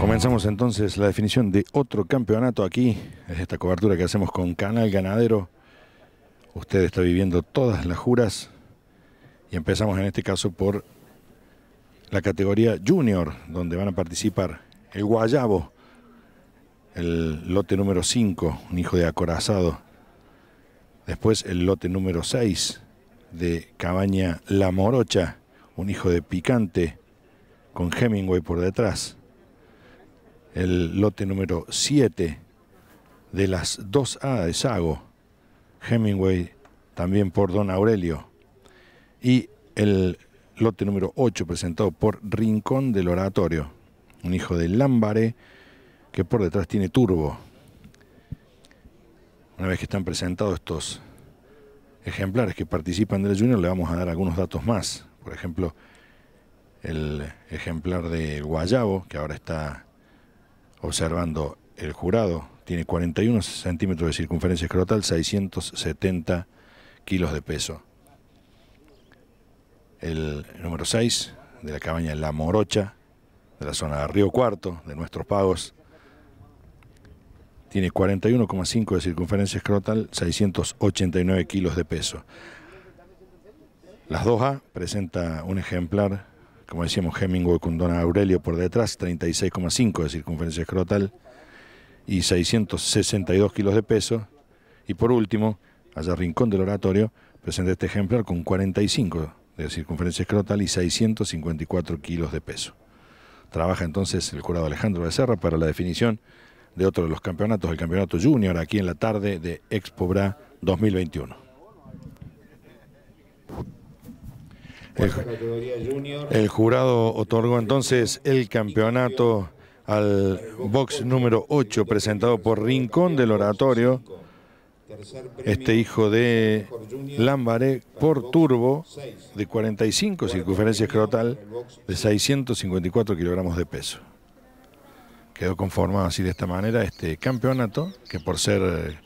Comenzamos entonces la definición de otro campeonato aquí, es esta cobertura que hacemos con Canal Ganadero. Usted está viviendo todas las juras y empezamos en este caso por la categoría Junior, donde van a participar el Guayabo, el lote número 5, un hijo de acorazado. Después el lote número 6 de Cabaña La Morocha, un hijo de picante con Hemingway por detrás el lote número 7 de las 2A de Sago, Hemingway también por Don Aurelio, y el lote número 8 presentado por Rincón del Oratorio, un hijo de Lámbare que por detrás tiene turbo. Una vez que están presentados estos ejemplares que participan del Junior, le vamos a dar algunos datos más. Por ejemplo, el ejemplar de Guayabo, que ahora está observando el jurado, tiene 41 centímetros de circunferencia escrotal, 670 kilos de peso. El número 6 de la cabaña La Morocha, de la zona de Río Cuarto, de nuestros pagos, tiene 41,5 de circunferencia escrotal, 689 kilos de peso. Las 2A presenta un ejemplar como decíamos, Hemingway con Don Aurelio por detrás, 36,5 de circunferencia escrotal y 662 kilos de peso. Y por último, allá Rincón del Oratorio, presenta este ejemplar con 45 de circunferencia escrotal y 654 kilos de peso. Trabaja entonces el jurado Alejandro Becerra para la definición de otro de los campeonatos, el campeonato junior, aquí en la tarde de Expo Bra 2021. El, jurado otorgó entonces el campeonato al box número 8 presentado por Rincón del Oratorio, este hijo de Lámbare por turbo de 45 circunferencia escrotal de 654 kilogramos de peso. Quedó conformado así de esta manera este campeonato que por ser eh,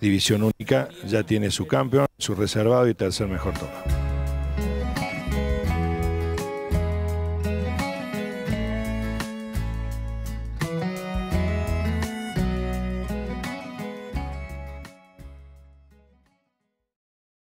división única ya tiene su campeón, su reservado y tercer mejor toma.